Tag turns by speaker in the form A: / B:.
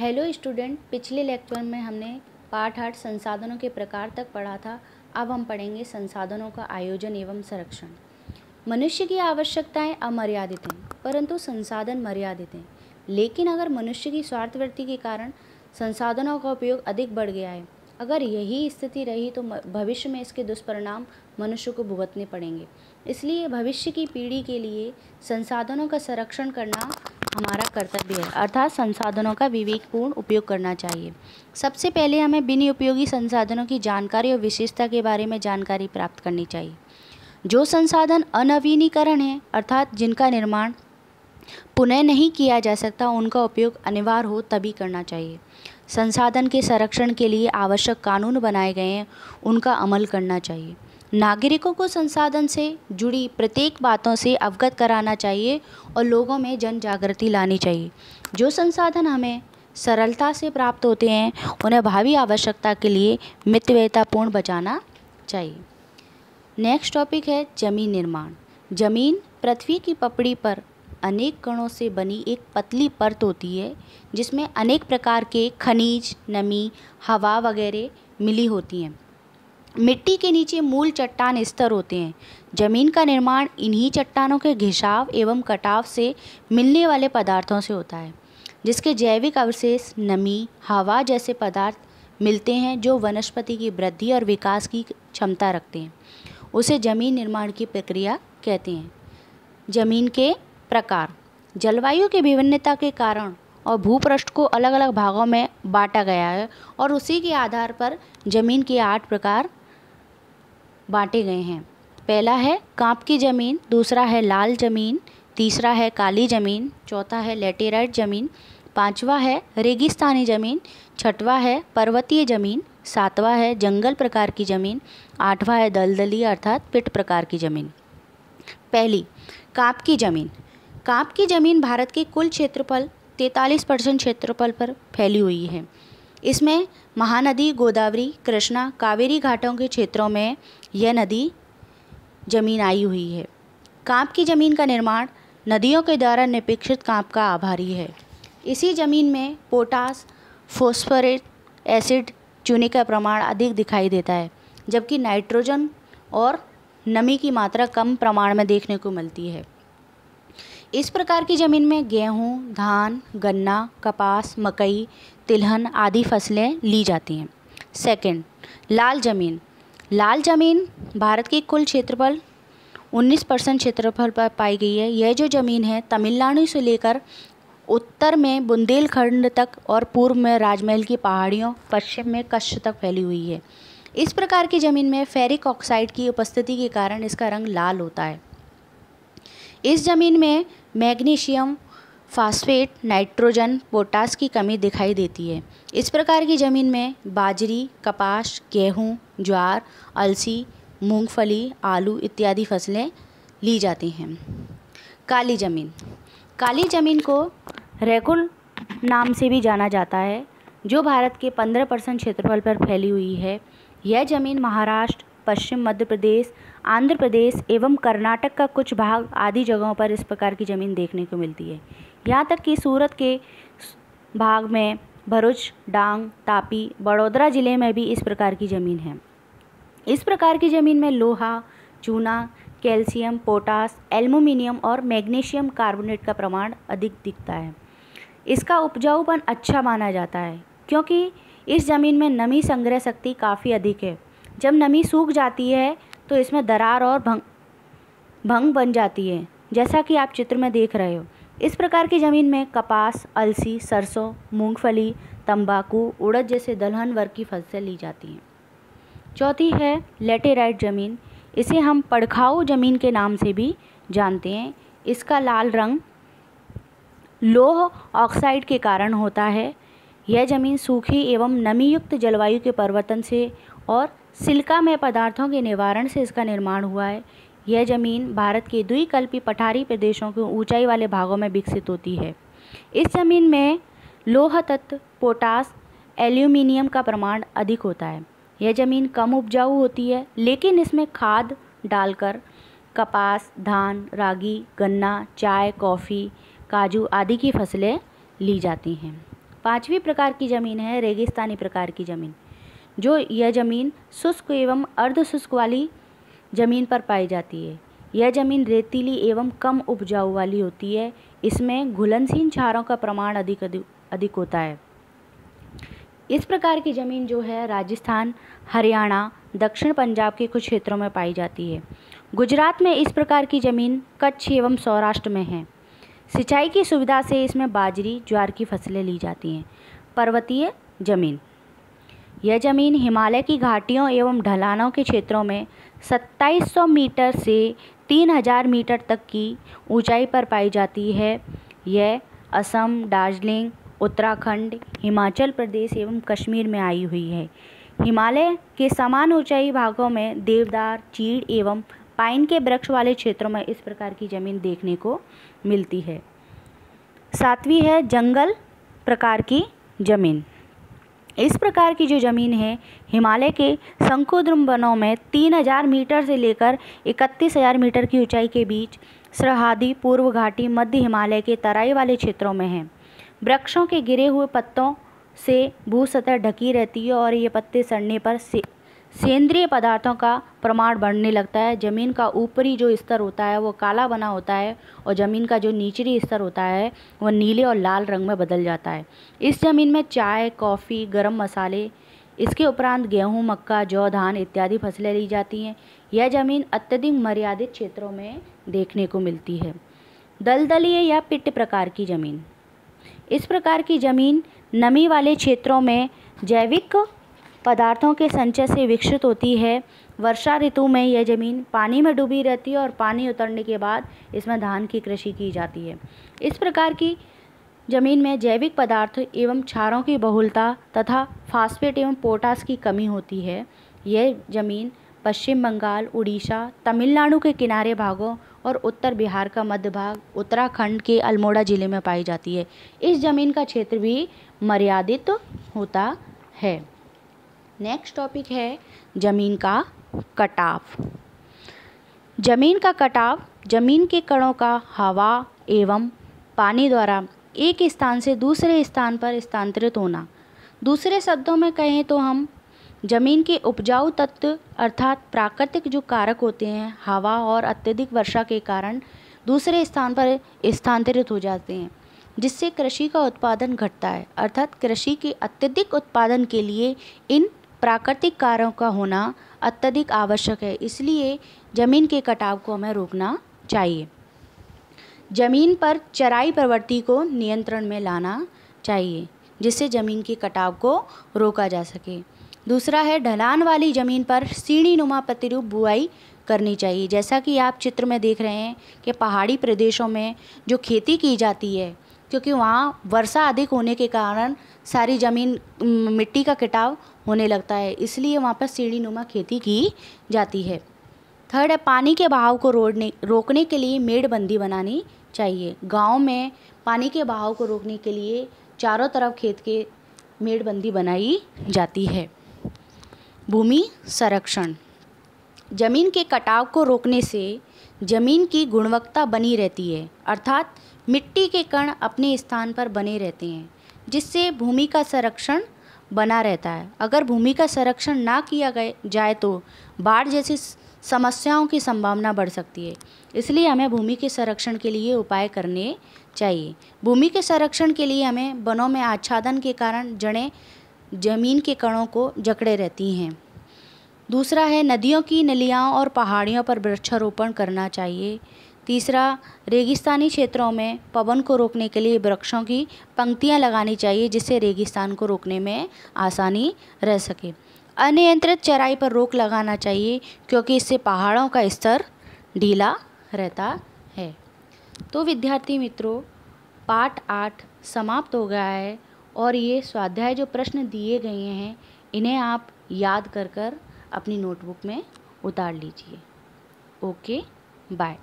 A: Hello student, पिछले lecture में हमने पाठ आठ संसाधनों के प्रकार तक पढ़ा था, अब हम पढ़ेंगे संसाधनों का आयोजन एवं संरक्षण। मनुष्य की आवश्यकताएँ अमर्यादित हैं, परंतु संसाधन मर्यादित हैं। लेकिन अगर मनुष्य की स्वार्थवृत्ति के कारण संसाधनों का उपयोग अधिक बढ़ गया है, अगर यही स्थिति रही तो भविष्य में इसके दुष्परिणाम मनुष्य को भुगतने पड़ेंगे। इसलिए भविष्य की पीढ़ी के लिए संसाधनों का संरक्षण करना हमारा कर्तव्य है। अर्थात संसाधनों का विवेकपूर्ण उपयोग करना चाहिए। सबसे पहले हमें बिन उपयोगी संसाधनों की जानकारी और विशेषता के बारे में जानकारी प्राप्त करनी चाहिए। जो संसाधन अनवीनीकरण है, अर्थात जिनका निर्माण पुनः नहीं किया जा सकता, उनका उपयोग अनिवार्य हो तभी करना चाहिए। संसाधन के संरक्षण के लिए आवश्यक कानून बनाए गए हैं, उनका अमल करना चाहिए। नागरिकों को संसाधन से जुड़ी प्रत्येक बातों से अवगत कराना चाहिए और लोगों में जन जागृति लानी चाहिए। जो संसाधन हमें सरलता से प्राप्त होते हैं, उन्हें भावी आवश्यकता के लिए मितव्यतापूर्ण बचाना चाहिए। नेक्स्ट टॉपिक है ज़मीन निर्माण। ज़मीन पृथ्वी की पपड़ी पर अनेक कणों से बनी एक पतली परत होती है, जिसमें अनेक प्रकार के खनिज, नमी, हवा वगैरह मिली होती हैं। मिट्टी के नीचे मूल चट्टान स्तर होते हैं। ज़मीन का निर्माण इन्हीं चट्टानों के घिसाव एवं कटाव से मिलने वाले पदार्थों से होता है, जिसके जैविक अवशेष, नमी, हवा जैसे पदार्थ मिलते हैं जो वनस्पति की वृद्धि और विकास की क्षमता रखते हैं। उसे ज़मीन निर्माण की प्रक्रिया कहते हैं। ज़मीन के प्रकार। जलवायु की विभिन्नता के कारण और भूपृष्ठ को अलग अलग भागों में बांटा गया है और उसी के आधार पर ज़मीन के आठ प्रकार बांटे गए हैं। पहला है काँप की ज़मीन, दूसरा है लाल ज़मीन, तीसरा है काली ज़मीन, चौथा है लेटेराइट ज़मीन, पांचवा है रेगिस्तानी ज़मीन, छठवा है पर्वतीय ज़मीन, सातवां है जंगल प्रकार की ज़मीन, आठवां है दलदली अर्थात पिट प्रकार की ज़मीन। पहली, काँप की ज़मीन। काँप की ज़मीन भारत के कुल क्षेत्रफल 43 परसेंट क्षेत्रफल पर फैली हुई है। इसमें महानदी गोदावरी, कृष्णा, कावेरी घाटों के क्षेत्रों में यह नदी ज़मीन आई हुई है। काँप की ज़मीन का निर्माण नदियों के द्वारा निपेक्षित काँप का आभारी है। इसी ज़मीन में पोटास, फॉस्फोरेट एसिड, चूने का प्रमाण अधिक दिखाई देता है, जबकि नाइट्रोजन और नमी की मात्रा कम प्रमाण में देखने को मिलती है। इस प्रकार की ज़मीन में गेहूँ, धान, गन्ना, कपास, मकई, तिलहन आदि फ़सलें ली जाती हैं। सेकंड लाल ज़मीन। लाल ज़मीन भारत के कुल क्षेत्रफल 19 परसेंट क्षेत्रफल पर पाई गई है। यह जो ज़मीन है, तमिलनाडु से लेकर उत्तर में बुंदेलखंड तक और पूर्व में राजमहल की पहाड़ियों, पश्चिम में कच्छ तक फैली हुई है। इस प्रकार की ज़मीन में फेरिक ऑक्साइड की उपस्थिति के कारण इसका रंग लाल होता है। इस ज़मीन में मैग्नीशियम, फास्फेट, नाइट्रोजन, पोटास की कमी दिखाई देती है। इस प्रकार की ज़मीन में बाजरी, कपास, गेहूँ, ज्वार, अलसी, मूंगफली, आलू इत्यादि फ़सलें ली जाती हैं। काली ज़मीन। काली ज़मीन को रेकुल नाम से भी जाना जाता है, जो भारत के 15 परसेंट क्षेत्रफल पर फैली हुई है। यह ज़मीन महाराष्ट्र, पश्चिम मध्य प्रदेश आंध्र प्रदेश एवं कर्नाटक का कुछ भाग आदि जगहों पर इस प्रकार की ज़मीन देखने को मिलती है। यहाँ तक कि सूरत के भाग में भरूच, डांग, तापी, बड़ोदरा ज़िले में भी इस प्रकार की ज़मीन है। इस प्रकार की ज़मीन में लोहा, चूना, कैल्शियम, पोटास, एल्यूमिनियम और मैग्नीशियम कार्बोनेट का प्रमाण अधिक दिखता है। इसका उपजाऊपन अच्छा माना जाता है, क्योंकि इस ज़मीन में नमी संग्रह शक्ति काफ़ी अधिक है। जब नमी सूख जाती है तो इसमें दरार और भंग भंग बन जाती है, जैसा कि आप चित्र में देख रहे हो। इस प्रकार की ज़मीन में कपास, अलसी, सरसों, मूंगफली, तंबाकू, उड़द जैसे दलहन वर्ग की फ़सलें ली जाती हैं। चौथी है लेटेराइट ज़मीन। इसे हम पड़खाऊ ज़मीन के नाम से भी जानते हैं। इसका लाल रंग लोह ऑक्साइड के कारण होता है। यह ज़मीन सूखी एवं नमीयुक्त जलवायु के परिवर्तन से और सिल्का में पदार्थों के निवारण से इसका निर्माण हुआ है। यह ज़मीन भारत के द्विकल्पी पठारी प्रदेशों के ऊंचाई वाले भागों में विकसित होती है। इस ज़मीन में लोह तत्व, पोटास, एल्यूमिनियम का प्रमाण अधिक होता है। यह ज़मीन कम उपजाऊ होती है, लेकिन इसमें खाद डालकर कपास, धान, रागी, गन्ना, चाय, कॉफ़ी, काजू आदि की फ़सलें ली जाती हैं। पांचवी प्रकार की ज़मीन है, रेगिस्तानी प्रकार की ज़मीन। जो यह ज़मीन शुष्क एवं अर्ध शुष्क वाली ज़मीन पर पाई जाती है। यह ज़मीन रेतीली एवं कम उपजाऊ वाली होती है। इसमें घुलनशील क्षारों का प्रमाण अधिक अधिक होता है। इस प्रकार की ज़मीन जो है, राजस्थान, हरियाणा, दक्षिण पंजाब के कुछ क्षेत्रों में पाई जाती है। गुजरात में इस प्रकार की ज़मीन कच्छ एवं सौराष्ट्र में है। सिंचाई की सुविधा से इसमें बाजरी, ज्वार की फ़सलें ली जाती हैं। पर्वतीय ज़मीन। यह ज़मीन हिमालय की घाटियों एवं ढलानों के क्षेत्रों में 2700 मीटर से 3000 मीटर तक की ऊंचाई पर पाई जाती है। यह असम, दार्जिलिंग, उत्तराखंड, हिमाचल प्रदेश एवं कश्मीर में आई हुई है। हिमालय के समान ऊंचाई भागों में देवदार, चीड़ एवं पाइन के वृक्ष वाले क्षेत्रों में इस प्रकार की ज़मीन देखने को मिलती है। सातवीं है जंगल प्रकार की ज़मीन। इस प्रकार की जो ज़मीन है, हिमालय के शंकुद्रुम वनों में तीन हज़ार मीटर से लेकर इकतीस हज़ार मीटर की ऊंचाई के बीच सरहादी, पूर्व घाटी, मध्य हिमालय के तराई वाले क्षेत्रों में है। वृक्षों के गिरे हुए पत्तों से भू सतह ढकी रहती है और ये पत्ते सड़ने पर सेंद्रीय पदार्थों का प्रमाण बढ़ने लगता है। ज़मीन का ऊपरी जो स्तर होता है, वो काला बना होता है और ज़मीन का जो निचली स्तर होता है वह नीले और लाल रंग में बदल जाता है। इस ज़मीन में चाय, कॉफ़ी, गरम मसाले, इसके उपरांत गेहूँ, मक्का, जौ, धान इत्यादि फ़सलें ली जाती हैं। यह ज़मीन अत्यधिक मर्यादित क्षेत्रों में देखने को मिलती है। दलदलीय या पिट्ट प्रकार की ज़मीन। इस प्रकार की ज़मीन नमी वाले क्षेत्रों में जैविक पदार्थों के संचय से विकसित होती है। वर्षा ऋतु में यह ज़मीन पानी में डूबी रहती है और पानी उतरने के बाद इसमें धान की कृषि की जाती है। इस प्रकार की ज़मीन में जैविक पदार्थ एवं क्षारों की बहुलता तथा फास्फेट एवं पोटास की कमी होती है। यह ज़मीन पश्चिम बंगाल, उड़ीसा, तमिलनाडु के किनारे भागों और उत्तर बिहार का मध्य भाग, उत्तराखंड के अल्मोड़ा ज़िले में पाई जाती है। इस ज़मीन का क्षेत्र भी मर्यादित होता है। नेक्स्ट टॉपिक है ज़मीन का कटाव। ज़मीन का कटाव, ज़मीन के कणों का हवा एवं पानी द्वारा एक स्थान से दूसरे स्थान पर स्थानांतरित होना। दूसरे शब्दों में कहें तो हम ज़मीन के उपजाऊ तत्व अर्थात प्राकृतिक जो कारक होते हैं, हवा और अत्यधिक वर्षा के कारण दूसरे स्थान पर स्थानांतरित हो जाते हैं, जिससे कृषि का उत्पादन घटता है। अर्थात कृषि के अत्यधिक उत्पादन के लिए इन प्राकृतिक कार्यों का होना अत्यधिक आवश्यक है, इसलिए ज़मीन के कटाव को हमें रोकना चाहिए। ज़मीन पर चराई प्रवृत्ति को नियंत्रण में लाना चाहिए, जिससे ज़मीन के कटाव को रोका जा सके। दूसरा है, ढलान वाली ज़मीन पर सीढ़ी नुमा प्रतिरूप बुआई करनी चाहिए। जैसा कि आप चित्र में देख रहे हैं कि पहाड़ी प्रदेशों में जो खेती की जाती है, क्योंकि वहाँ वर्षा अधिक होने के कारण सारी ज़मीन मिट्टी का कटाव होने लगता है। इसलिए वहाँ पर सीढ़ी नुमा खेती की जाती है। थर्ड है, पानी के बहाव को रोकने रोकने के लिए मेड़बंदी बनानी चाहिए। गाँव में पानी के बहाव को रोकने के लिए चारों तरफ़ खेत के मेड़बंदी बनाई जाती है। भूमि संरक्षण। ज़मीन के कटाव को रोकने से ज़मीन की गुणवत्ता बनी रहती है, अर्थात मिट्टी के कण अपने स्थान पर बने रहते हैं, जिससे भूमि का संरक्षण बना रहता है। अगर भूमि का संरक्षण ना किया गए, जाए तो बाढ़ जैसी समस्याओं की संभावना बढ़ सकती है। इसलिए हमें भूमि के संरक्षण के लिए उपाय करने चाहिए। भूमि के संरक्षण के लिए हमें वनों में आच्छादन के कारण जड़ें ज़मीन के कणों को जकड़े रहती हैं। दूसरा है, नदियों की नलियाओं और पहाड़ियों पर वृक्षारोपण करना चाहिए। तीसरा, रेगिस्तानी क्षेत्रों में पवन को रोकने के लिए वृक्षों की पंक्तियाँ लगानी चाहिए जिससे रेगिस्तान को रोकने में आसानी रह सके। अनियंत्रित चराई पर रोक लगाना चाहिए क्योंकि इससे पहाड़ों का स्तर ढीला रहता है। तो विद्यार्थी मित्रों, पाठ आठ समाप्त हो गया है और ये स्वाध्याय जो प्रश्न दिए गए हैं, इन्हें आप याद कर कर अपनी नोटबुक में उतार लीजिए। Okay bye